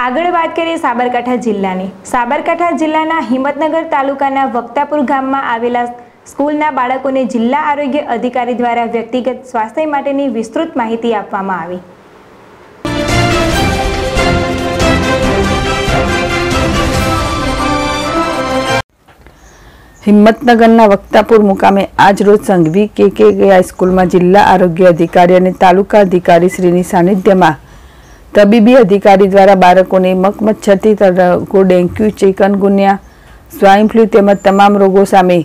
આગળ વાત કરીએ સાબરકાંઠા જિલ્લાની. સાબરકાંઠા જિલ્લાના હિંમતનગર તાલુકાના વક્તાપુર ગામમાં આવેલા સ્કૂલના બાળકોને જિલ્લા આરોગ્ય અધિકારી દ્વારા વ્યક્તિગત સ્વાસ્થ્ય માટેની વિસ્તૃત માહિતી આપવામાં આવી. હિંમતનગરના વક્તાપુર મુકામે આજરોજ સંઘવી કે કે હાઈસ્કૂલમાં જિલ્લા આરોગ્ય અધિકારી અને તાલુકા અધિકારી શ્રીની સાનિધ્યમાં તબીબી અધિકારી દ્વારા બાળકોને મકમચ્છરથી તરકો ડેન્ગ્યુ, ચિકનગુનિયા સ્વાઇન ફ્લૂ તેમજ તમામ રોગો સામે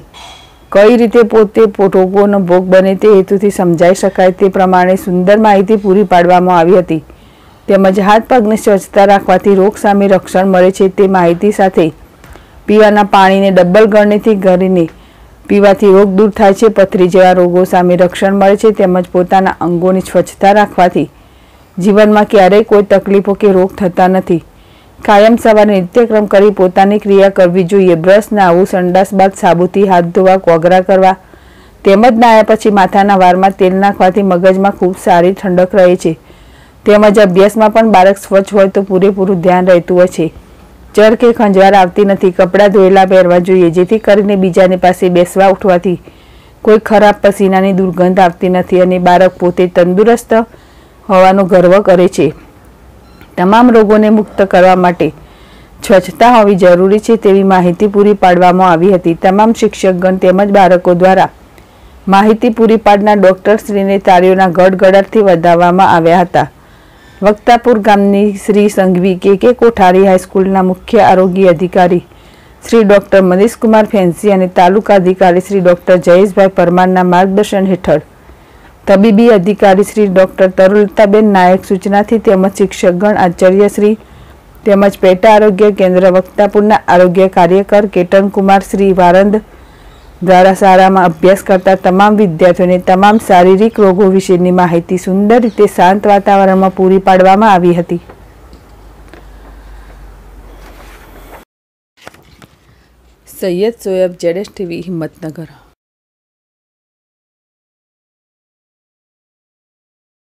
કઈ રીતે પોતે રોગોનો ભોગ બને તે હેતુથી સમજાઈ શકાય તે પ્રમાણે સુંદર માહિતી પૂરી પાડવામાં આવી હતી. તેમજ હાથ પગને સ્વચ્છતા રાખવાથી રોગ સામે રક્ષણ મળે છે તે માહિતી સાથે પીવાના પાણીને ડબલ ગરણીથી ગરીને પીવાથી રોગ દૂર થાય છે, પથરી જેવા રોગો સામે રક્ષણ મળે છે તેમજ પોતાના અંગોની સ્વચ્છતા રાખવાથી જીવનમાં ક્યારેય કોઈ તકલીફો કે રોગ થતા નથી. કાયમ સવારે નિત્યક્રમ કરી પોતાની ક્રિયા કરવી જોઈએ. બ્રશ નાહવું સંડાસ બાદ સાબુથી હાથ ધોવા, કોગરા કરવા તેમજ નાહ્યા પછી માથાના વારમાં તેલ નાખવાથી મગજમાં ખૂબ સારી ઠંડક રહે છે. તેમજ અભ્યાસમાં પણ બાળક સ્વચ્છ હોય તો પૂરેપૂરું ધ્યાન રહેતું હોય છે. ચર કે ખંજવાળ આવતી નથી. કપડાં ધોયેલા પહેરવા જોઈએ, જેથી કરીને બીજાની પાસે બેસવા ઉઠવાથી કોઈ ખરાબ પસીનાની દુર્ગંધ આવતી નથી અને બાળક પોતે તંદુરસ્ત હોવાનો ગર્વ કરે છે. તમામ રોગોને મુક્ત કરવા માટે સ્વચ્છતા હોવી જરૂરી છે તેવી માહિતી પૂરી પાડવામાં આવી હતી. તમામ શિક્ષકગણ તેમજ બાળકો દ્વારા માહિતી પૂરી પાડનાર ડોક્ટરશ્રીને તારીઓના ગડગડાટથી વધાવવામાં આવ્યા હતા. વક્તાપુર ગામની શ્રી સંઘવી કે કે કોઠારી હાઈસ્કૂલના મુખ્ય આરોગ્ય અધિકારી શ્રી ડોક્ટર મનીષકુમાર ફેન્સી અને તાલુકા અધિકારી શ્રી ડોક્ટર જયેશભાઈ પરમારના માર્ગદર્શન હેઠળ તબીબી અધિકારી શ્રી ડોક્ટર તરુલતાબેન નાયક સૂચનાથી તેમજ શિક્ષકગણ, આચાર્યશ્રી તેમજ પેટા આરોગ્ય કેન્દ્ર વક્તાપુરના આરોગ્ય કાર્યકર કેતનકુમાર શ્રી વારંદ દ્વારા શાળામાં અભ્યાસ કરતા તમામ વિદ્યાર્થીઓને તમામ શારીરિક રોગો વિશેની માહિતી સુંદર રીતે શાંત વાતાવરણમાં પૂરી પાડવામાં આવી હતી. સૈયદ સોયબ, જેડેશ ટીવી, હિંમતનગર.